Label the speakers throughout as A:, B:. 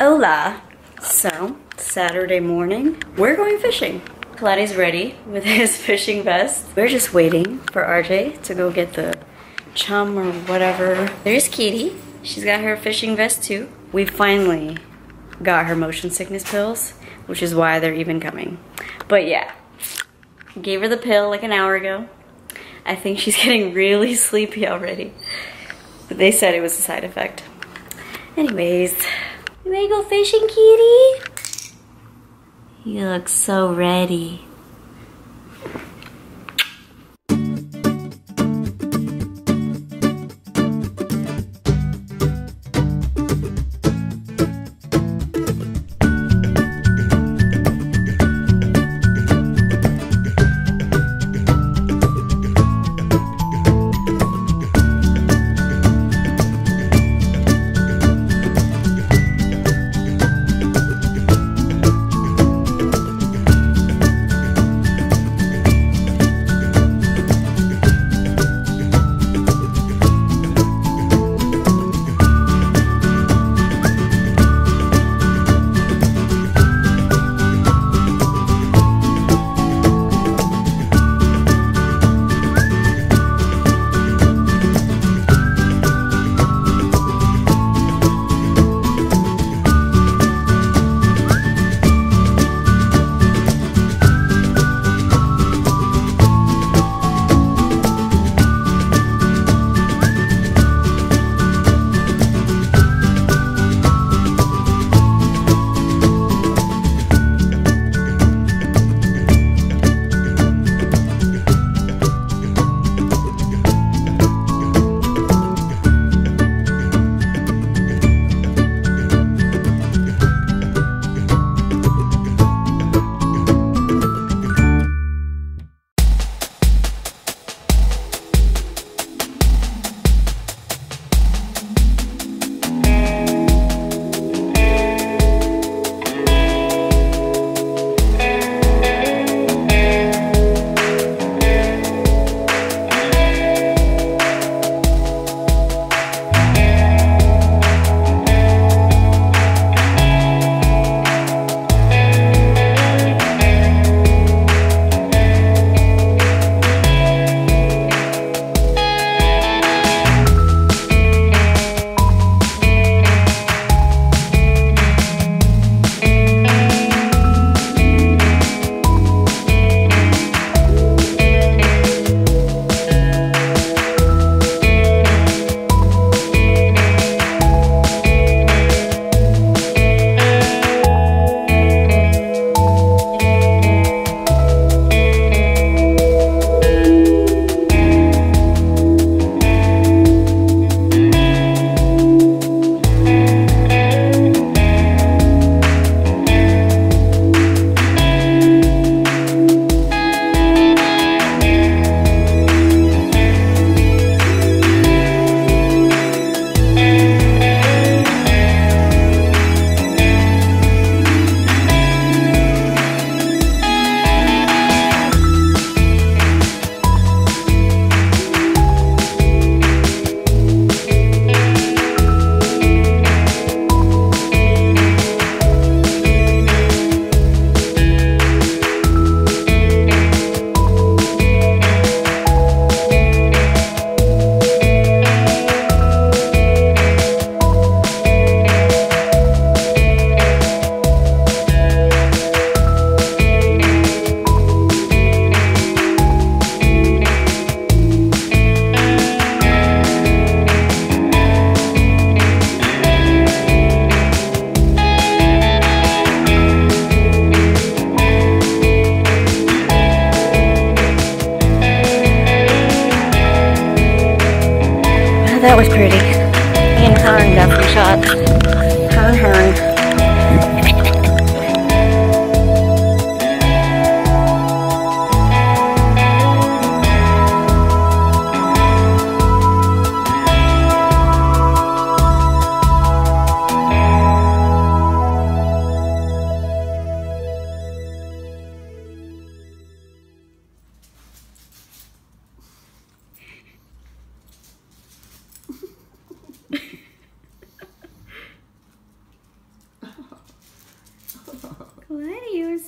A: Hola! So, Saturday morning, we're going fishing. Pilates ready with his fishing vest. We're just waiting for RJ to go get the chum or whatever. There's Kitty. She's got her fishing vest too. We finally got her motion sickness pills, which is why they're even coming. But yeah, gave her the pill like an hour ago. I think she's getting really sleepy already. But they said it was a side effect. Anyways, you to go fishing, kitty? You look so ready.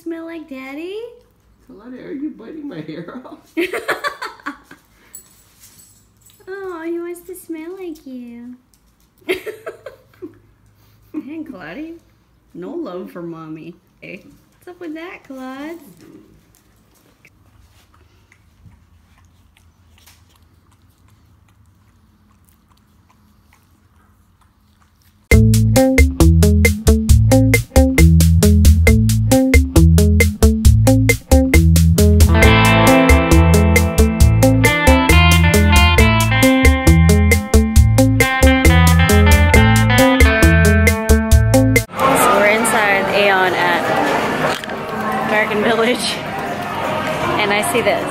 A: Smell like daddy?
B: Kalani, are you biting my hair off?
A: oh, he wants to smell like you. hey, Claudia. No love for mommy. Hey, what's up with that, Claude? Mm-hmm. Village, and I see this.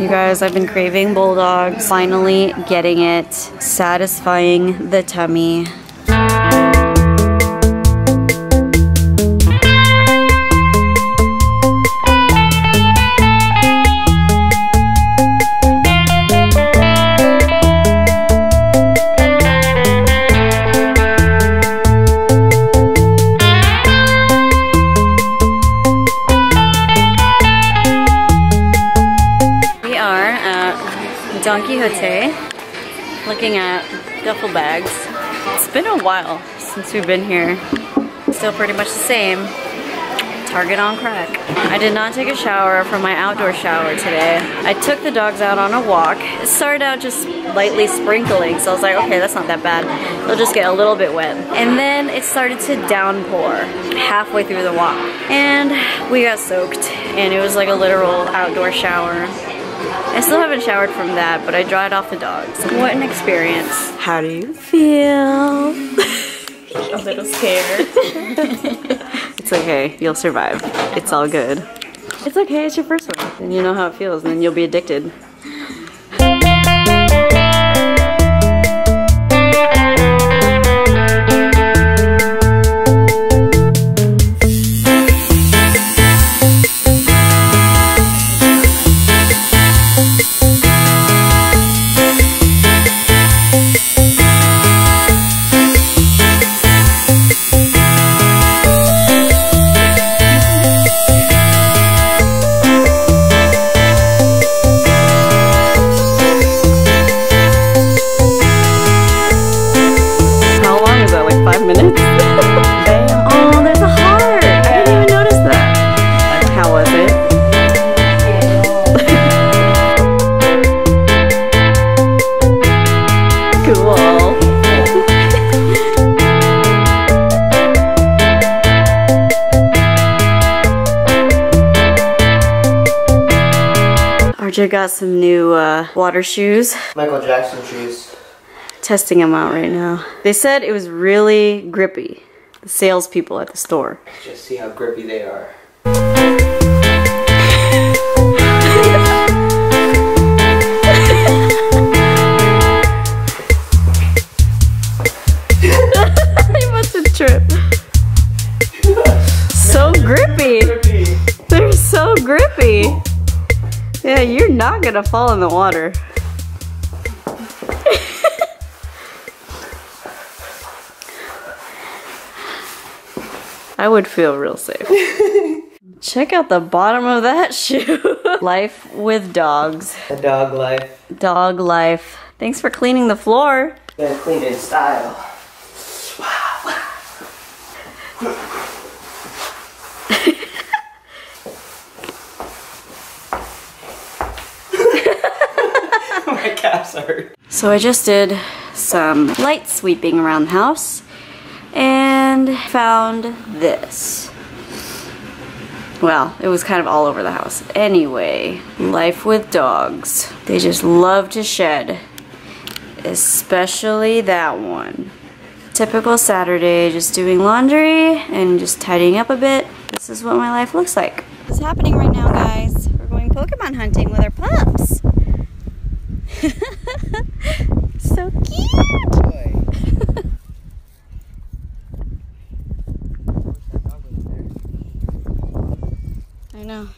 A: You guys, I've been craving bulldogs. Finally getting it. Satisfying the tummy. Looking at duffel bags. It's been a while since we've been here. Still pretty much the same. Target on crack. I did not take a shower from my outdoor shower today. I took the dogs out on a walk. It started out just lightly sprinkling, so I was like, okay, that's not that bad. They'll just get a little bit wet. And then it started to downpour halfway through the walk. And we got soaked, and it was like a literal outdoor shower. I still haven't showered from that, but I dried off the dogs. What an experience. How do you feel?
C: a little scared.
A: It's okay, you'll survive. It's all good. It's okay, it's your first one. And you know how it feels, and then you'll be addicted. RJ got some new uh, water shoes.
B: Michael Jackson shoes.
A: testing them out right now. They said it was really grippy. The salespeople at the store.
B: Just see how grippy they are.
A: you must have tripped. So grippy. They're so grippy. Yeah, you're not gonna fall in the water. I would feel real safe. Check out the bottom of that shoe. life with dogs.
B: A dog life.
A: Dog life. Thanks for cleaning the floor.
B: Gonna clean in style. My calves hurt.
A: So I just did some light sweeping around the house and found this. Well, it was kind of all over the house. Anyway, life with dogs. They just love to shed, especially that one. Typical Saturday, just doing laundry and just tidying up a bit. This is what my life looks like. What's happening right now, guys? We're going Pokemon hunting with our pups. so cute! I know.